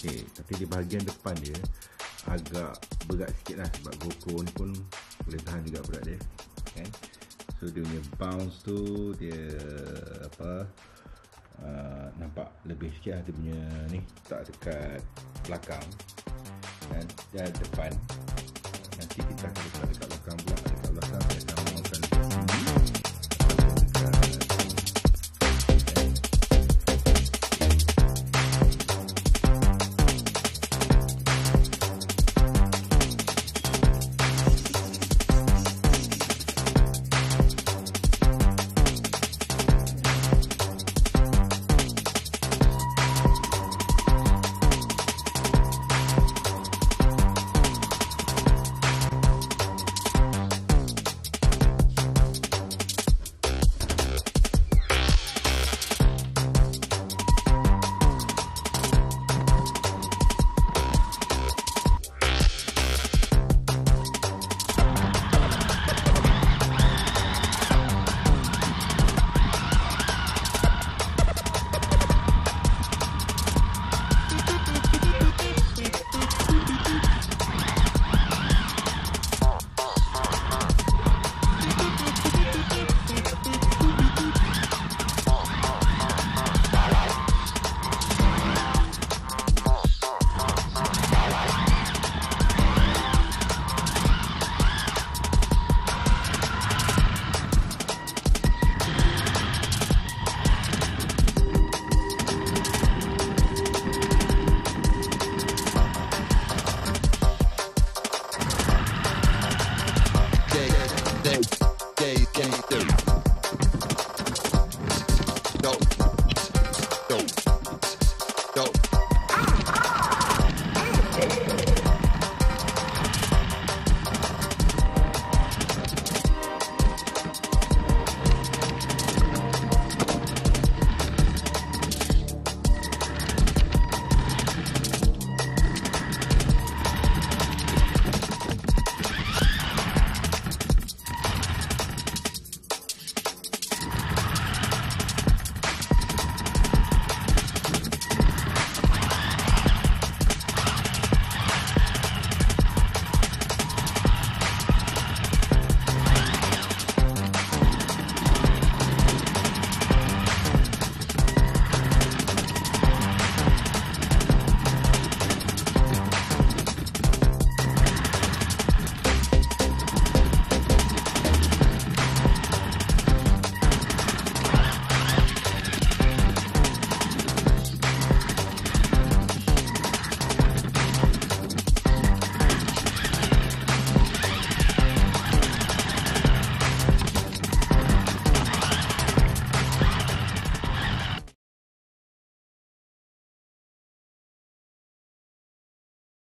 okay, tapi di bahagian depan dia agak berat sikit lah sebab GoPro ni pun boleh tahan juga berat dia kan? So dia punya bounce tu dia apa uh, nampak lebih sikit lah dia punya ni tak dekat belakang dan dia depan. Nanti kita akan letak dekat belakang pula dekat belakang